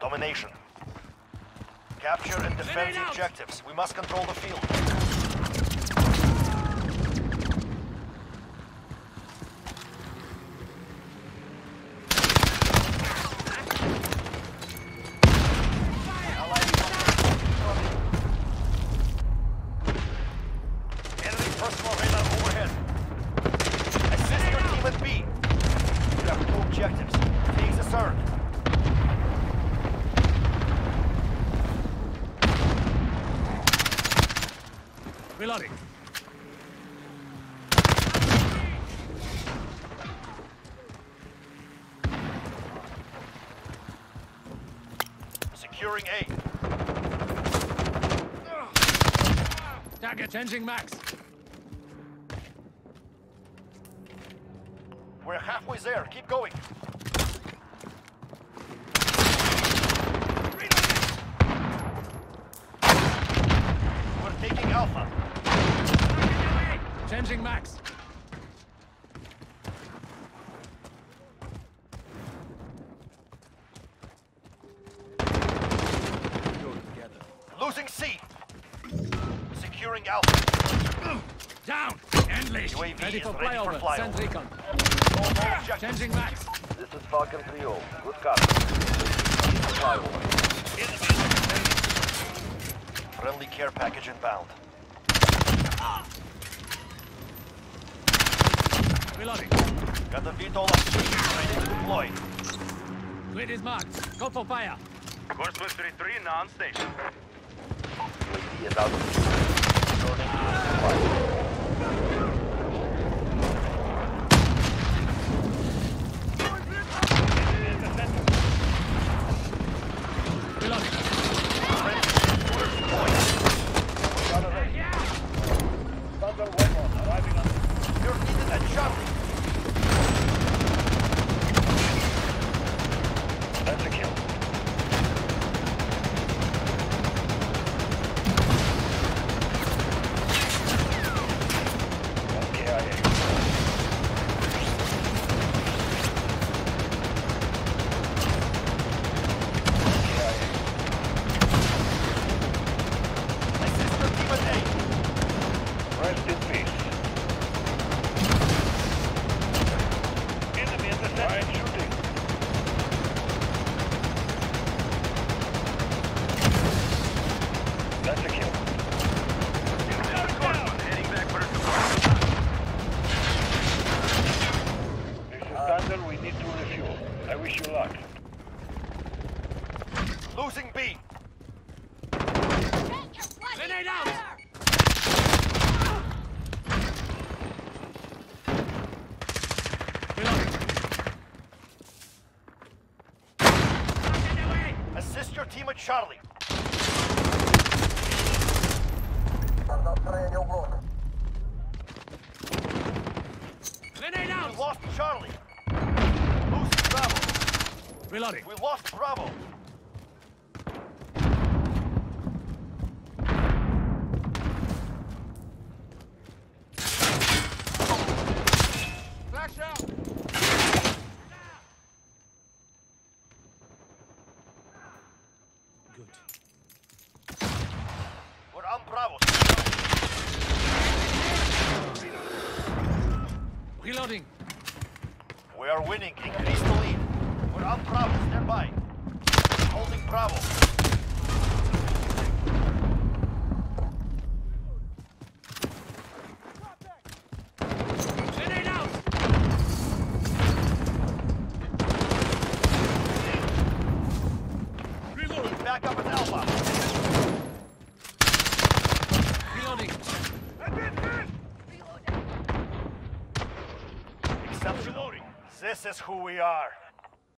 Domination. Capture and defend the objectives. We must control the field. Enemy personal radar overhead. Assist your team at B. You have two objectives. Take the third. Reloading. Securing A. Target changing max. We're halfway there. Keep going. We're taking Alpha. Changing max. Losing C. Securing Alpha. Down. Endlich. UAV Ready for flyover. flyover. Send recon. Control all objectives. Changing max. This is Falcon 3-0. Good copy. Flyover. Friendly care package inbound. Reloading. Got the VTOL up C. Ready to deploy. Grid is marked. Go for fire. Course 133 now on station. UAV is out. Fire. Reloading. You're needed This Thunder, we need to refuel. I wish you luck. Losing B. Grenade out. Reloading. Get away. Assist your team at Charlie. Grenade We out. lost Charlie. Losing Bravo. Reloading. We lost Bravo. Flash out. Good. We're on Bravo. Reloading. We are winning. Increase the lead. We're on Bravo. Stand by. Holding Bravo. Grenade out. Reloading. Back up at Alpha. Reloading. Exceptional. This is who we are.